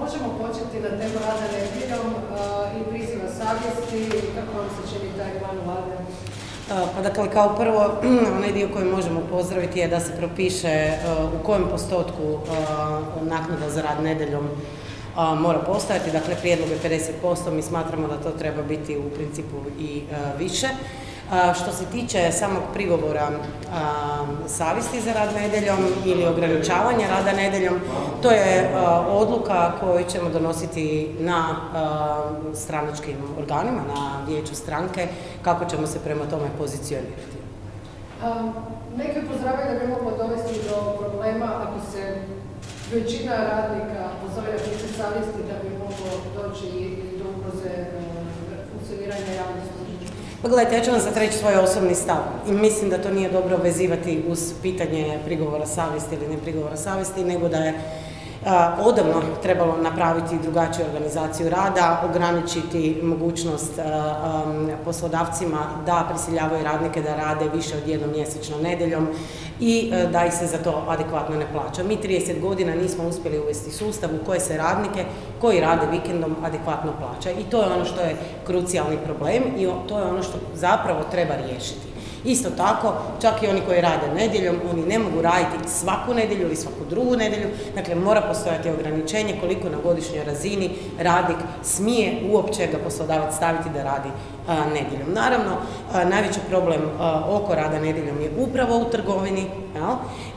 Možemo početi na temu rada nedjeljom i priziva savjesti, kako vam se čini taj plan vlade? Pa dakle, kao prvo, onaj dio koji možemo pozdraviti je da se propiše u kojem postotku naknada za rad nedjeljom mora postojati, dakle prijedlog je 50%, mi smatramo da to treba biti u principu i više. Što se tiče samog prigovora savjesti za rad nedjeljom ili ograničavanja rada nedjeljom, to je odluka koju ćemo donositi na stranačkim organima, na vijeću stranke, kako ćemo se prema tome pozicionirati. Neki pozdravljaju da bi moglo dovesti do problema ako se većina radnika pozove na savjesti da bi moglo doći i do ugroze funkcioniranja javnosti pa gledajte, ja ću vam sad svoj osobni stav. I mislim da to nije dobro vezivati uz pitanje prigovora savjesti ili ne prigovora savjesti, nego da je odavno trebalo napraviti drugačiju organizaciju rada, ograničiti mogućnost poslodavcima da prisiljavaju radnike da rade više od jednom mjesečno nedeljom i e, da ih se za to adekvatno ne plaća. Mi 30 godina nismo uspjeli uvesti sustav u koje se radnike koji rade vikendom adekvatno plaća i to je ono što je krucijalni problem i to je ono što zapravo treba riješiti. Isto tako, čak i oni koji rade nedjeljom, oni ne mogu raditi svaku nedjelju ili svaku drugu nedjelju, dakle mora postojati ograničenje koliko na godišnjoj razini radnik smije uopće ga poslodavac staviti da radi nedjeljom. Naravno, najveći problem oko rada nedjeljom je upravo u trgovini,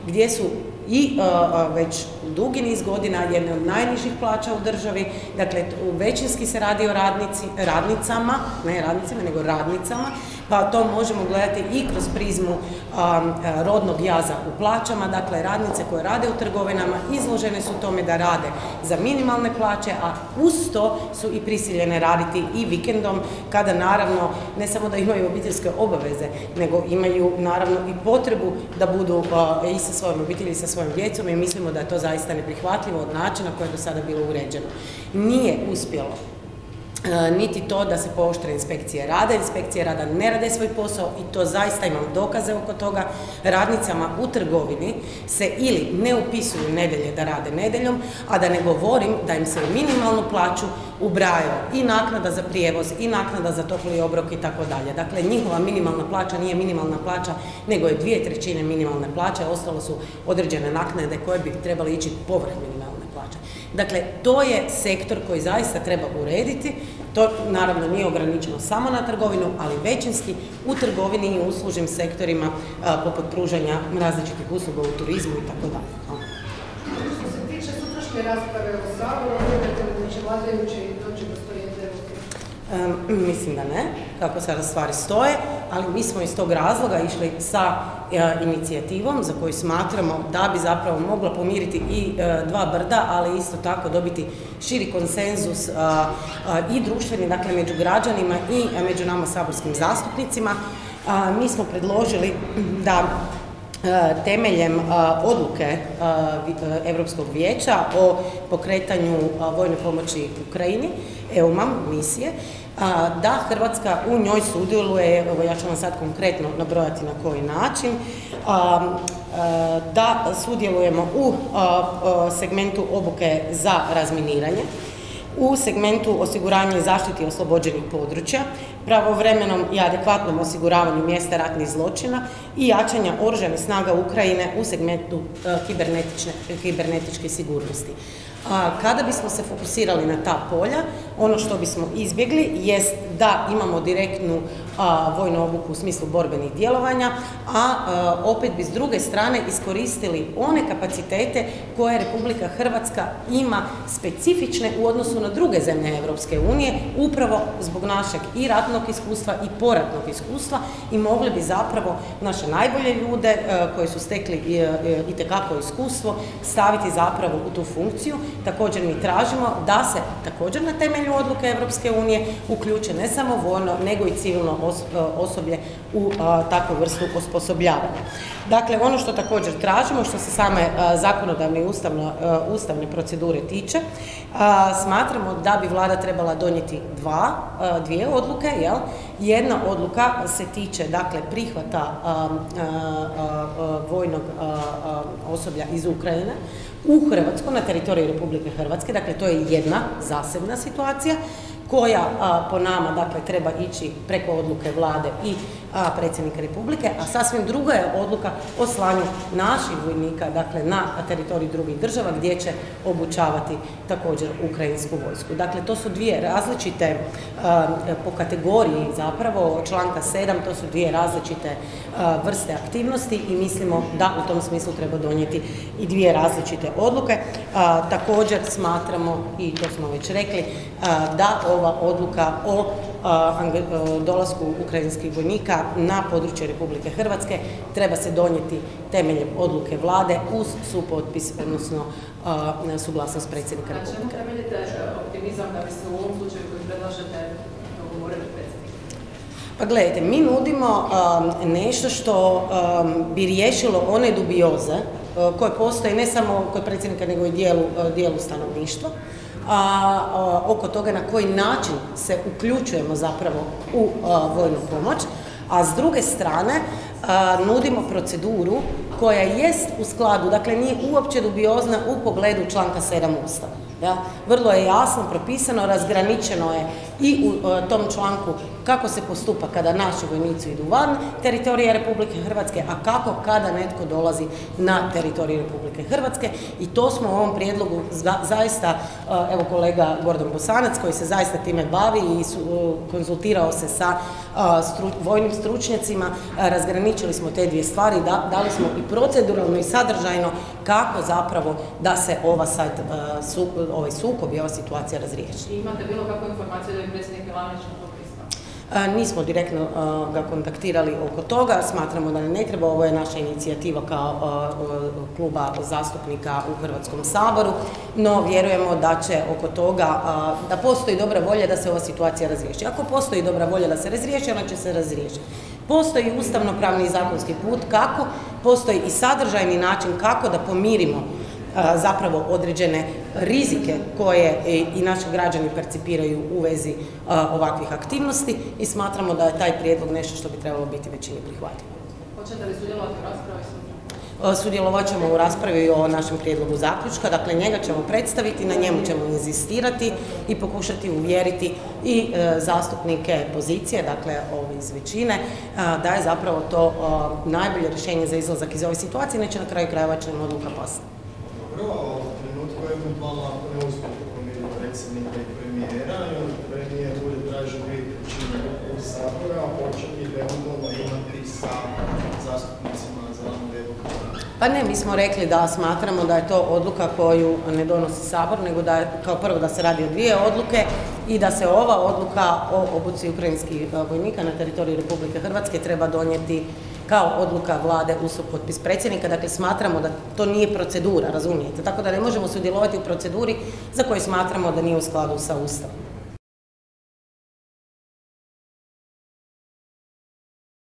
gdje su i već dugi niz godina jedne od najnižih plaća u državi, dakle većinski se radi o radnici, radnicama, ne radnicima, nego radnicama, pa to možemo gledati i kroz prizmu rodnog jaza u plaćama, dakle radnice koje rade u trgovinama izložene su tome da rade za minimalne plaće, a uz to su i prisiljene raditi i vikendom, kada naravno ne samo da imaju obiteljske obaveze, nego imaju naravno i potrebu da budu i sa svojom obitelji sa svojom djecom i mislimo da je to zaista neprihvatljivo od načina koje je do sada bilo uređeno. Nije uspjelo niti to da se pooštre inspekcije rada. Inspekcije rada ne rade svoj posao i to zaista imam dokaze oko toga. Radnicama u trgovini se ili ne upisuju nedelje da rade nedeljom, a da ne govorim da im se u minimalnu plaću ubrajaju i naknada za prijevoz i naknada za topli obrok i tako dalje. Dakle, njihova minimalna plaća nije minimalna plaća, nego je dvije trećine minimalne plaće, ostalo su određene naknade koje bi trebali ići povrh Dakle, to je sektor koji zaista treba urediti. To naravno nije ograničeno samo na trgovinu, ali većinski u trgovini i uslužnim sektorima poput pružanja različitih usluga u turizmu i tako dalje. Što se tiče sutrašnje rasprave o Saboru, da će vladajući doći do mislim da ne, kako sada stvari stoje, ali mi smo iz tog razloga išli sa e, inicijativom za koju smatramo da bi zapravo mogla pomiriti i e, dva brda, ali isto tako dobiti širi konsenzus i društveni, dakle među građanima i među nama saborskim zastupnicima. Mi smo predložili da e, temeljem odluke Europskog vijeća o pokretanju vojne pomoći Ukrajini, EUMAM misije, da Hrvatska u njoj sudjeluje, evo ja ću vam sad konkretno nabrojati na koji način, da sudjelujemo u segmentu obuke za razminiranje, u segmentu osiguranja i zaštiti oslobođenih područja, pravovremenom i adekvatnom osiguravanju mjesta ratnih zločina i jačanja oružanih snaga Ukrajine u segmentu kibernetičke sigurnosti. Kada bismo se fokusirali na ta polja, ono što bismo izbjegli jest da imamo direktnu vojnu obuku u smislu borbenih djelovanja, a opet bi s druge strane iskoristili one kapacitete koje Republika Hrvatska ima specifične u odnosu na druge zemlje Europske unije, upravo zbog našeg i ratnog iskustva i poratnog iskustva i mogli bi zapravo naše najbolje ljude koji su stekli i tekako iskustvo staviti zapravo u tu funkciju Također mi tražimo da se također na temelju odluke Europske unije uključe ne samo vojno, nego i civilno e, osoblje u takvu vrstu osposobljavanja. Dakle, ono što također tražimo, što se same zakonodavne i ustavne procedure tiče, smatramo da bi vlada trebala donijeti dvije odluke, jel? Jedna odluka se tiče, dakle, prihvata vojnog osoblja iz Ukrajine, u Hrvatsku, na teritoriju Republike Hrvatske, dakle to je jedna zasebna situacija koja po nama dakle treba ići preko odluke vlade i predsjednika Republike, a sasvim druga je odluka o slanju naših vojnika dakle na teritorij drugih država gdje će obučavati također ukrajinsku vojsku. Dakle, to su dvije različite po kategoriji zapravo članka 7, to su dvije različite vrste aktivnosti i mislimo da u tom smislu treba donijeti i dvije različite odluke. Također smatramo, i to smo već rekli, da ova odluka o dolasku ukrajinskih vojnika na područje Republike Hrvatske treba se donijeti temeljem odluke vlade uz supotpis, odnosno suglasnost predsjednika Republike. Na čemu temeljite optimizam da bi se u ovom slučaju koji predlažete dogovorili predsjednika? Pa gledajte, mi nudimo nešto što bi riješilo one dubioze koje postoje ne samo kod predsjednika nego i dijelu, dijelu stanovništva a, oko toga na koji način se uključujemo zapravo u vojnu pomoć, a s druge strane nudimo proceduru koja jest u skladu, dakle nije uopće dubiozna u pogledu članka 7 Ustava. Ja? Vrlo je jasno propisano, razgraničeno je i u tom članku kako se postupa kada naši vojnici idu van teritorija Republike Hrvatske, a kako kada netko dolazi na teritorij Republike Hrvatske i to smo u ovom prijedlogu zaista, evo kolega Gordon Bosanac koji se zaista time bavi i konzultirao se sa vojnim stručnjacima, razgraničili smo te dvije stvari, da, dali smo i proceduralno i sadržajno kako zapravo da se ova sad, ovaj sukob i ova situacija razriješi. I imate bilo kakvu informaciju da je predsjednik Milanović Nismo direktno ga kontaktirali oko toga, smatramo da ne treba, ovo je naša inicijativa kao kluba zastupnika u Hrvatskom saboru, no vjerujemo da će oko toga, da postoji dobra volja da se ova situacija razriješi. Ako postoji dobra volja da se razriješi, ona će se razriješiti. Postoji ustavno-pravni i zakonski put kako, postoji i sadržajni način kako da pomirimo zapravo određene rizike koje i naši građani percipiraju u vezi ovakvih aktivnosti i smatramo da je taj prijedlog nešto što bi trebalo biti većini prihvatljivo. Hoćete li sudjelovati u raspravi Sudjelovat ćemo u raspravi o našem prijedlogu zaključka, dakle njega ćemo predstaviti, na njemu ćemo inzistirati i pokušati uvjeriti i e, zastupnike pozicije, dakle ovi iz većine, da je zapravo to najbolje rješenje za izlazak iz ove situacije, neće na kraju krajeva će nam odluka pasti. U trenutku eventualno ne uspije pomiriti predsjednika i premijera i onda premijer bude tražio dvije trećine u Sabora, a li eventualno pa ne, mi smo rekli da smatramo da je to odluka koju ne donosi Sabor, nego da je, kao prvo da se radi o dvije odluke i da se ova odluka o obuci ukrajinskih vojnika na teritoriju Republike Hrvatske treba donijeti kao odluka vlade uz potpis predsjednika. Dakle, smatramo da to nije procedura, razumijete? Tako da ne možemo sudjelovati u proceduri za koju smatramo da nije u skladu sa Ustavom.